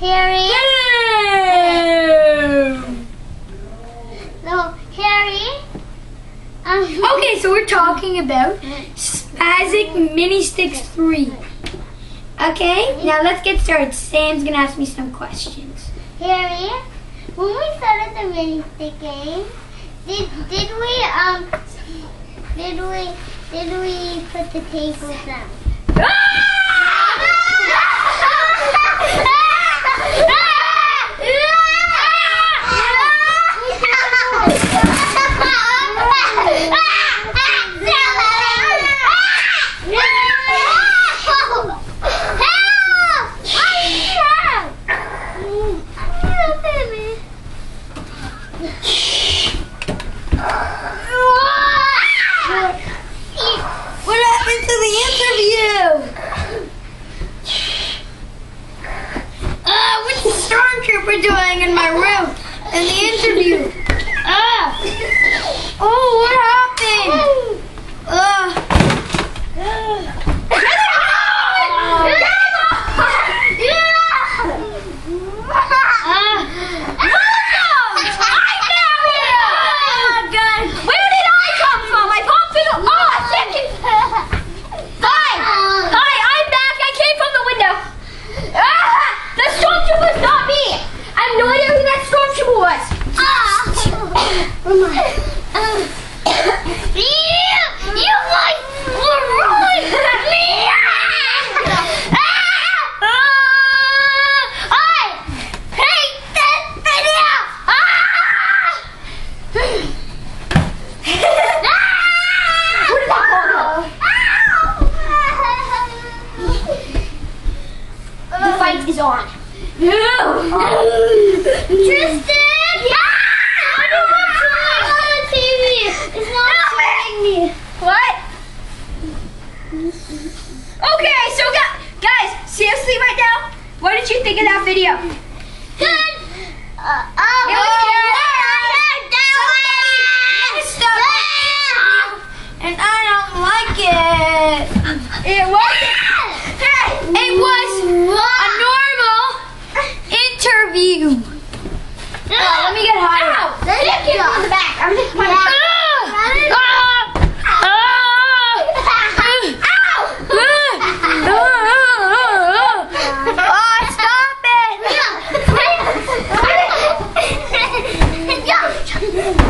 Harry. No, Harry. Um, Okay, so we're talking about Spazic Mini Sticks 3. Okay, now let's get started. Sam's gonna ask me some questions. Harry, when we started the mini stick game, did did we um did we did we put the tables down? What happened to the interview? Uh, what's the stormtrooper Uh, doing in my room? In the interview? Ah! Oh, what happened? Uh, Where did I come from? I popped through the. Oh, second. Hi. Hi, I'm back. I came from the window. Ah, the stormtrooper's not me. I have no idea who that stormtrooper was. You, you like ruin me! I hate this video! The fight is on. Tristan! I don't want to on the TV. It's not showing me. What? Okay, so gu- guys, seriously right now, what did you think of that video? Good. Uh, oh, It was good. and I don't like it. It was. It was a normal interview. Oh, let me get higher. Let it get on the back. I'm just Ah! Oh, stop it!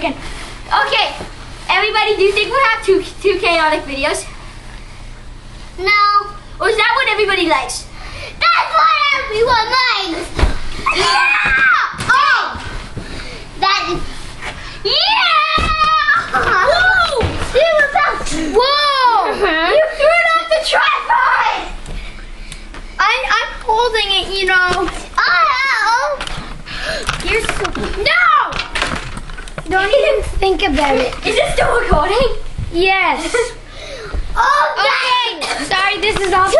second. Okay, everybody, do you think we'll have two two chaotic videos, No, or is that what everybody likes? that's what everyone likes. Yeah! Oh, that is. Yeah! Whoa! It was a- Whoa! You threw it off the tripod. I'm, I'm holding it, you know. Oh! You're so. No! Don't even think about it. Is it still recording? Yes. Oh, Okay, sorry, this is off